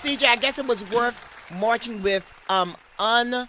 CJ, I guess it was worth marching with um un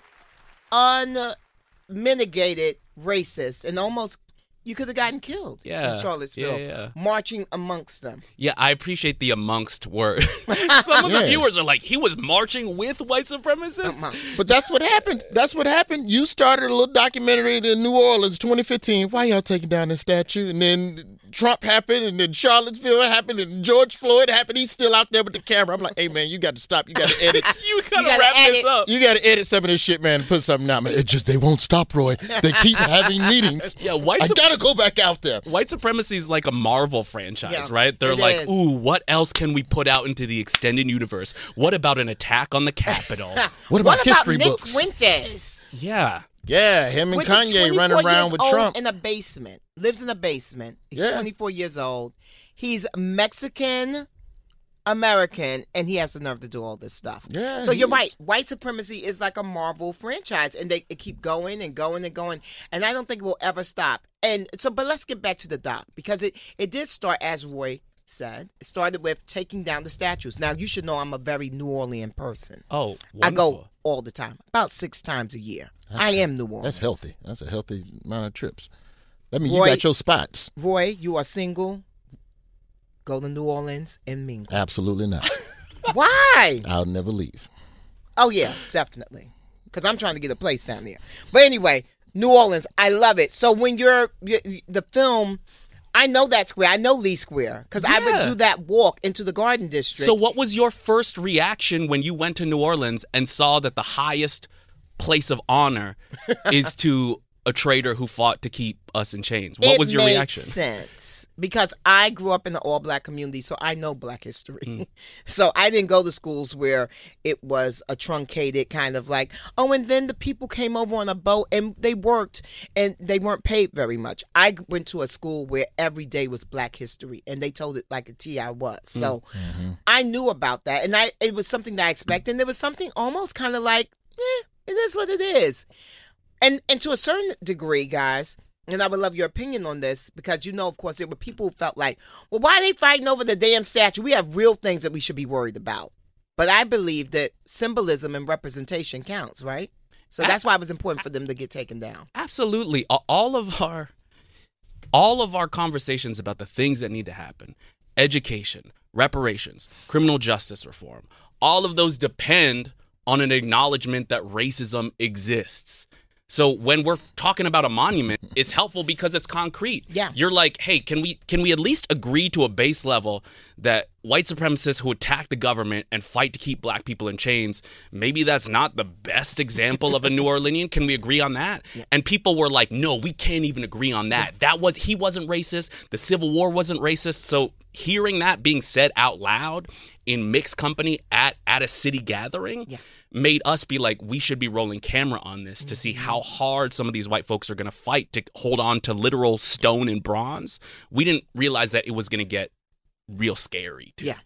unmitigated racists and almost you could have gotten killed Yeah, in Charlottesville yeah, yeah. marching amongst them. Yeah, I appreciate the amongst word. Some of the viewers are like, he was marching with white supremacists. Amongst. But that's what happened. That's what happened. You started a little documentary in New Orleans, 2015. Why y'all taking down this statue? And then Trump happened, and then Charlottesville happened, and George Floyd happened. He's still out there with the camera. I'm like, hey man, you got to stop. You got to edit. you gotta, gotta wrap this edit. up. You got to edit some of this shit, man, and put something out. Man, it just they won't stop, Roy. They keep having meetings. Yeah, white I sup- gotta go back out there. White supremacy is like a Marvel franchise, Yeah, right? They're like, is. ooh, what else can we put out into the extended universe? What about an attack on the Capitol? What about What about history Nick books? Winters? yeah. Yeah, him and Which is Kanye 24 running around years with old Trump. in a basement. Lives in a basement. He's Yeah. 24 years old. He's Mexican American, and he has the nerve to do all this stuff. Yeah, So you're is. right. White supremacy is like a Marvel franchise, and they, they keep going and going and going, and I don't think it will ever stop. And so, but let's get back to the doc because it it did start as Roy said. It started with taking down the statues. Now you should know I'm a very New Orleans person. Oh, I go all the time, about six times a year. I am New Orleans. That's healthy. That's a healthy amount of trips. That means Roy- you got your spots. Roy, you are single. Go to New Orleans and mingle. Absolutely not. Why? I'll never leave. Oh yeah, definitely. Because I'm trying to get a place down there. But anyway, New Orleans, I love it. So when you're, you the film, I know that square. I know Lee Square because I would Yeah. do that walk into the Garden District. So, what was your first reaction when you went to New Orleans and saw that the highest place of honor is to a traitor who fought to keep us in chains? What it was your made reaction? Sense because I grew up in the all-black community, so I know Black history. Mm. so I didn't go to schools where it was a truncated kind of like, oh, and then the people came over on a boat and they worked and they weren't paid very much. I went to a school where every day was Black history, and they told it like a Ti was. So Mm-hmm. I knew about that, and I it was something that I expected. And there was something almost kind of like, eh, it is what it is. And and to a certain degree, guys, and I would love your opinion on this because you know, of course, there were people who felt like, well, why are they fighting over the damn statue? We have real things that we should be worried about. But I believe that symbolism and representation counts, right? So that's why it was important for them to get taken down. Absolutely. All of our all of our conversations about the things that need to happen, education, reparations, criminal justice reform, all of those depend on an acknowledgement that racism exists. So when we're talking about a monument, it's helpful because it's concrete. Yeah. You're like, hey, can we can we at least agree to a base level that white supremacists who attack the government and fight to keep black people in chains, maybe that's not the best example of a New Orleanian. Can we agree on that? And people were like, no, we can't even agree on that. That was he wasn't racist. The Civil War wasn't racist. So hearing that being said out loud in mixed company at at a city gathering made us be like we should be rolling camera on this to see mm-hmm. how hard some of these white folks are going to fight to hold on to literal stone and bronze we didn't realize that it was going to get real scary too. Yeah.